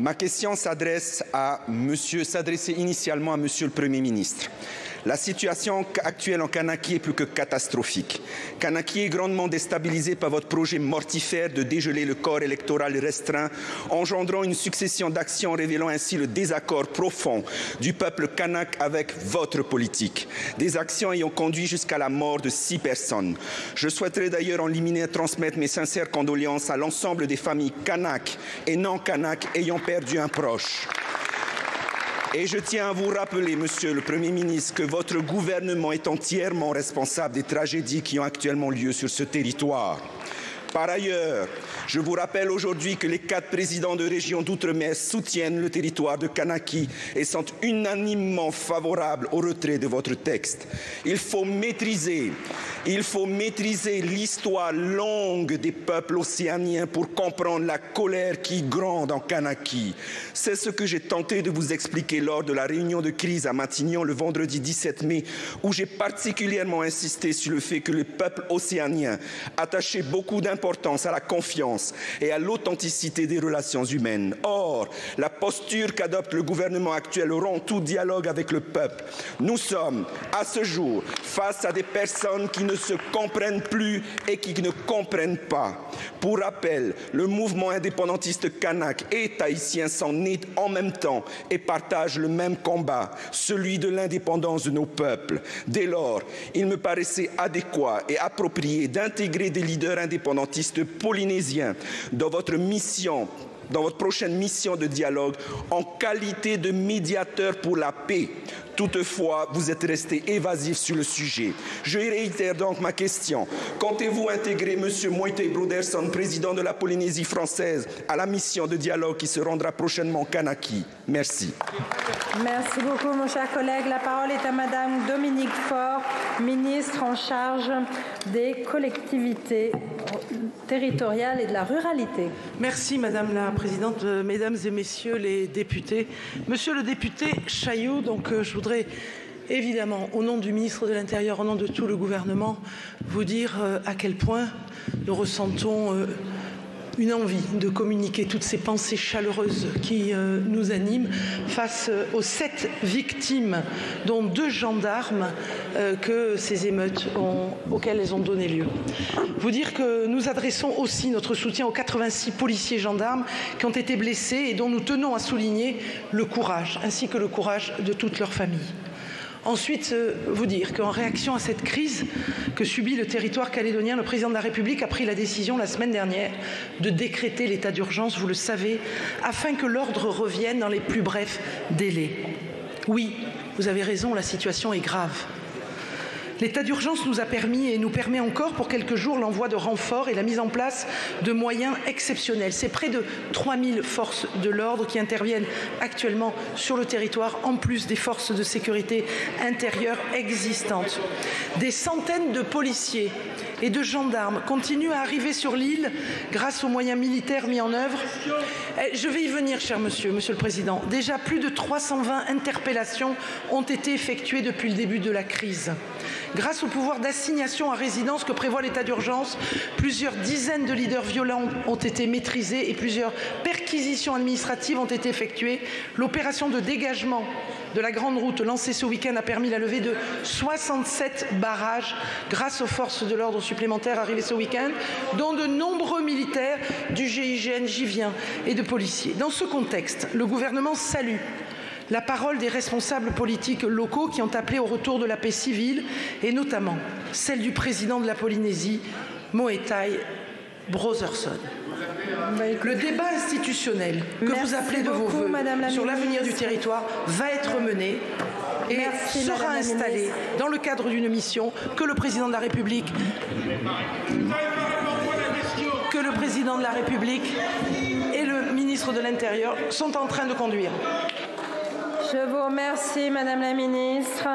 Ma question s'adresse à monsieur, s'adressait initialement à monsieur le Premier ministre. La situation actuelle en Kanaki est plus que catastrophique. Kanaki est grandement déstabilisé par votre projet mortifère de dégeler le corps électoral restreint, engendrant une succession d'actions révélant ainsi le désaccord profond du peuple kanak avec votre politique. Des actions ayant conduit jusqu'à la mort de six personnes. Je souhaiterais d'ailleurs en liminer et transmettre mes sincères condoléances à l'ensemble des familles kanak et non kanak ayant perdu un proche. Et je tiens à vous rappeler, Monsieur le Premier ministre, que votre gouvernement est entièrement responsable des tragédies qui ont actuellement lieu sur ce territoire. Par ailleurs, je vous rappelle aujourd'hui que les quatre présidents de régions d'outre-mer soutiennent le territoire de Kanaki et sont unanimement favorables au retrait de votre texte. Il faut maîtriser, il faut maîtriser l'histoire longue des peuples océaniens pour comprendre la colère qui gronde en Kanaki. C'est ce que j'ai tenté de vous expliquer lors de la réunion de crise à Matignon le vendredi 17 mai, où j'ai particulièrement insisté sur le fait que le peuple océanien attachait beaucoup d'importance importance à la confiance et à l'authenticité des relations humaines. Or, la posture qu'adopte le gouvernement actuel rompt tout dialogue avec le peuple. Nous sommes, à ce jour, face à des personnes qui ne se comprennent plus et qui ne comprennent pas. Pour rappel, le mouvement indépendantiste kanak et haïtien s'en est en même temps et partagent le même combat, celui de l'indépendance de nos peuples. Dès lors, il me paraissait adéquat et approprié d'intégrer des leaders indépendants polynésien dans votre mission dans votre prochaine mission de dialogue en qualité de médiateur pour la paix. Toutefois, vous êtes resté évasif sur le sujet. Je réitère donc ma question. Comptez-vous intégrer M. Moïte Broderson, président de la Polynésie française, à la mission de dialogue qui se rendra prochainement Kanaki? Merci. Merci beaucoup, mon cher collègue. La parole est à Madame Dominique Faure, ministre en charge des collectivités territoriales et de la ruralité. Merci, Madame la Présidente, Mesdames et Messieurs les députés. Monsieur le député Chaillot, donc, je voudrais évidemment, au nom du ministre de l'Intérieur, au nom de tout le gouvernement, vous dire à quel point nous ressentons une envie de communiquer toutes ces pensées chaleureuses qui nous animent face aux sept victimes, dont deux gendarmes, que ces émeutes ont, auxquelles elles ont donné lieu. Vous dire que nous adressons aussi notre soutien aux 86 policiers gendarmes qui ont été blessés et dont nous tenons à souligner le courage, ainsi que le courage de toutes leurs familles. Ensuite, vous dire qu'en réaction à cette crise que subit le territoire calédonien, le président de la République a pris la décision la semaine dernière de décréter l'état d'urgence, vous le savez, afin que l'ordre revienne dans les plus brefs délais. Oui, vous avez raison, la situation est grave. L'état d'urgence nous a permis et nous permet encore pour quelques jours l'envoi de renforts et la mise en place de moyens exceptionnels. C'est près de 3000 forces de l'ordre qui interviennent actuellement sur le territoire en plus des forces de sécurité intérieure existantes. Des centaines de policiers et de gendarmes continuent à arriver sur l'île grâce aux moyens militaires mis en œuvre. Je vais y venir, cher monsieur, monsieur le président. Déjà plus de 320 interpellations ont été effectuées depuis le début de la crise. Grâce au pouvoir d'assignation à résidence que prévoit l'état d'urgence, plusieurs dizaines de leaders violents ont été maîtrisés et plusieurs perquisitions administratives ont été effectuées. L'opération de dégagement de la grande route lancée ce week-end a permis la levée de 67 barrages grâce aux forces de l'ordre supplémentaires arrivées ce week-end, dont de nombreux militaires du GIGN, et de policiers. Dans ce contexte, le gouvernement salue la parole des responsables politiques locaux qui ont appelé au retour de la paix civile et notamment celle du président de la Polynésie, Moetai Brotherson. Le débat institutionnel que Merci vous appelez de vos beaucoup, voeux Madame la sur l'avenir du territoire va être mené et Merci, sera installé dans le cadre d'une mission que le président de la République que le président de la République et le ministre de l'Intérieur sont en train de conduire. Je vous remercie, Madame la ministre.